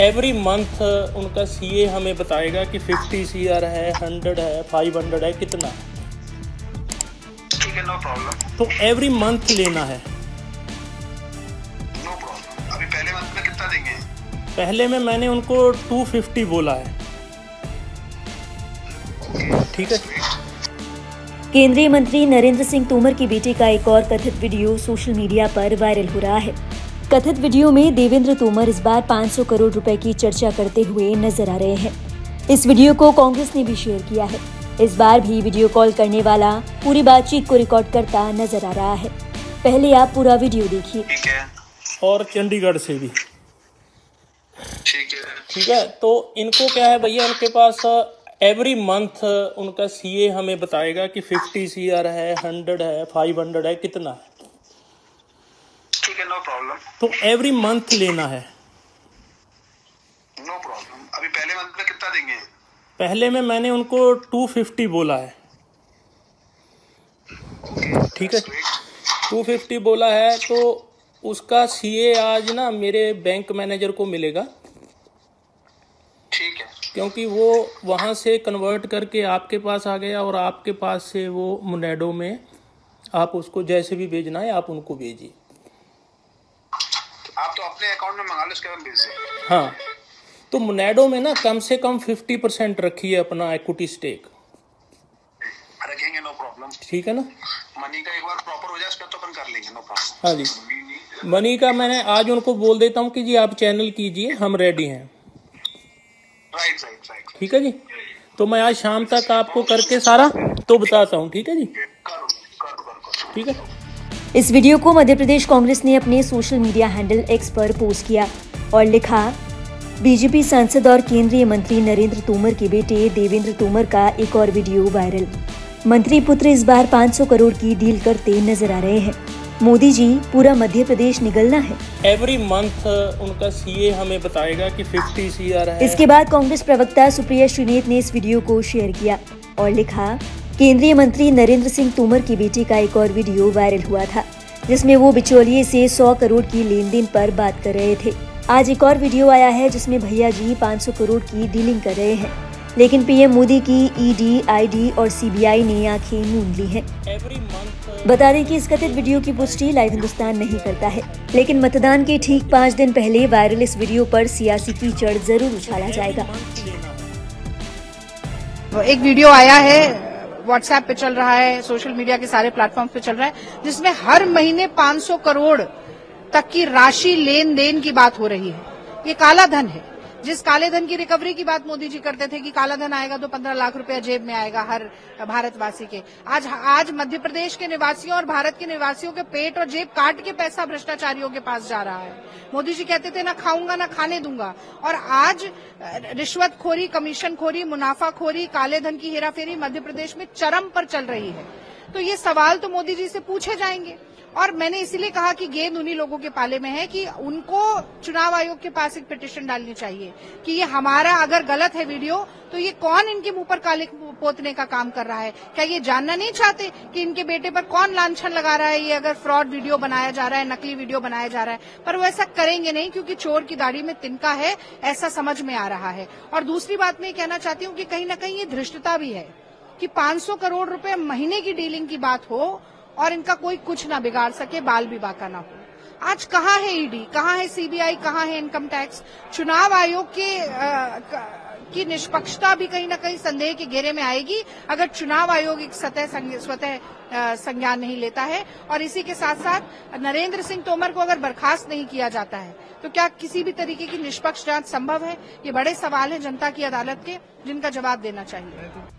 Every month उनका CA हमें बताएगा कि 50 सी है 100 है 500 है कितना। ठीक है नो प्रॉब्लम तो एवरी मंथ लेना है। नो प्रॉब्लम अभी पहले मंथ में कितना देंगे? पहले में मैंने उनको 250 बोला है। ठीक है? केंद्रीय मंत्री नरेंद्र सिंह तोमर की बेटी का एक और कथित वीडियो सोशल मीडिया पर वायरल हो रहा है। कथित वीडियो में देवेंद्र तोमर इस बार 500 करोड़ रुपए की चर्चा करते हुए नज़र आ रहे हैं। इस वीडियो को कांग्रेस ने भी शेयर किया है। इस बार भी वीडियो कॉल करने वाला पूरी बातचीत को रिकॉर्ड करता नज़र आ रहा है। पहले आप पूरा वीडियो देखिए। और चंडीगढ़ से भी। ठीक है। ठीक है तो इनको क्या है भैया उनके पास एवरी मंथ उनका सीए हमें बताएगा कि 50 सी है 100 है 500 है कितना है। ठीक है नो प्रॉब्लम तो एवरी मंथ लेना है। नो प्रॉब्लम अभी पहले मंथ में कितना देंगे? पहले में मैंने उनको 250 बोला है। ठीक है? 250 बोला है तो उसका सीए आज ना मेरे बैंक मैनेजर को मिलेगा। ठीक है। क्योंकि वो वहाँ से कन्वर्ट करके आपके पास आ गया और आपके पास से वो मुनेडो में आप उसको जैसे भी भेजना है आप उनको भेजिए। अपने अकाउंट में मंगा लो उसके बाद भेज दें। हाँ। तो मुनेडो में ना कम से कम 50 परसेंट रखिए अपना इक्विटी स्टेक रखेंगे नो प्रॉब्लम ठीक है ना? मनी का एक बार प्रॉपर हो जाए उसके तो अपन कर लेंगे नो प्रॉब्लम हाँ जी। मनी का मैंने आज उनको बोल देता हूँ कि जी आप चैनल कीजिए हम रेडी हैं। राइट राइट राइट ठीक है जी? तो मैं आज शाम तक आपको करके सारा तो बताता हूँ ठीक है जी? ठीक है? इस वीडियो को मध्य प्रदेश कांग्रेस ने अपने सोशल मीडिया हैंडल एक्स पर पोस्ट किया और लिखा बीजेपी सांसद और केंद्रीय मंत्री नरेंद्र तोमर के बेटे देवेंद्र तोमर का एक और वीडियो वायरल। मंत्री पुत्र इस बार 500 करोड़ की डील करते नज़र आ रहे हैं। मोदी जी पूरा मध्य प्रदेश निगलना है। एवरी मंथ उनका सीए हमें बताएगा कि 50 सी है। इसके बाद कांग्रेस प्रवक्ता सुप्रिया श्रीनेत ने इस वीडियो को शेयर किया और लिखा केंद्रीय मंत्री नरेंद्र सिंह तोमर की बेटी का एक और वीडियो वायरल हुआ था जिसमें वो बिचौलिए से 100 करोड़ की लेन देन पर बात कर रहे थे। आज एक और वीडियो आया है जिसमें भैया जी 500 करोड़ की डीलिंग कर रहे हैं लेकिन पीएम मोदी की ईडी, आईडी और सीबीआई ने आँखें मूंद ली हैं। बता दें कि इस कथित वीडियो की पुष्टि लाइव हिंदुस्तान नहीं करता है लेकिन मतदान के ठीक पाँच दिन पहले वायरल इस वीडियो पर सियासी कीचड़ ज़रूर उछाला जाएगा। एक वीडियो आया है व्हाट्सएप पे चल रहा है सोशल मीडिया के सारे प्लेटफॉर्म पे चल रहा है, जिसमें हर महीने 500 करोड़ तक की राशि लेन देन की बात हो रही है। ये काला धन है। जिस काले धन की रिकवरी की बात मोदी जी करते थे कि काला धन आएगा तो पंद्रह लाख रुपया जेब में आएगा हर भारतवासी के। आज आज मध्य प्रदेश के निवासियों और भारत के निवासियों के पेट और जेब काट के पैसा भ्रष्टाचारियों के पास जा रहा है। मोदी जी कहते थे, ना खाऊँगा, ना खाने दूँगा। और आज, रिश्वतखोरी, कमीशनखोरी, मुनाफाखोरी, काले धन की हेराफेरी मध्य प्रदेश में चरम पर चल रही है। तो ये सवाल तो मोदी जी से पूछे जाएँगे। और मैंने इसीलिए कहा कि गेंद उन्हीं लोगों के पाले में है कि उनको चुनाव आयोग के पास एक पिटिशन डालनी चाहिए कि ये हमारा अगर गलत है वीडियो तो ये कौन इनके मुँह पर काले पोतने का काम कर रहा है? क्या ये जानना नहीं चाहते कि इनके बेटे पर कौन लांछन लगा रहा है? ये अगर फ्रॉड वीडियो बनाया जा रहा है, नकली वीडियो बनाया जा रहा है, पर वो ऐसा करेंगे नहीं क्योंकि चोर की दाढ़ी में तिनका है, ऐसा समझ में आ रहा है। और दूसरी बात मैं कहना चाहती हूँ कि कहीं ना कहीं ये धृष्टता भी है कि 500 करोड़ रुपए महीने की डीलिंग की बात हो और इनका कोई कुछ ना बिगाड़ सके, बाल भी का ना हो। आज कहाँ है ईडी कहाँ है सीबीआई कहाँ है इनकम टैक्स चुनाव आयोग के की निष्पक्षता भी कहीं ना कहीं संदेह के घेरे में आएगी, अगर चुनाव आयोग एक सतह स्वतः संज्ञान नहीं लेता है। और इसी के साथ साथ नरेंद्र सिंह तोमर को अगर बर्खास्त नहीं किया जाता है तो क्या किसी भी तरीके की निष्पक्ष जाँच संभव है? ये बड़े सवाल हैं जनता की अदालत के, जिनका जवाब देना चाहिए।